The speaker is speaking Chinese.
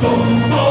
中国。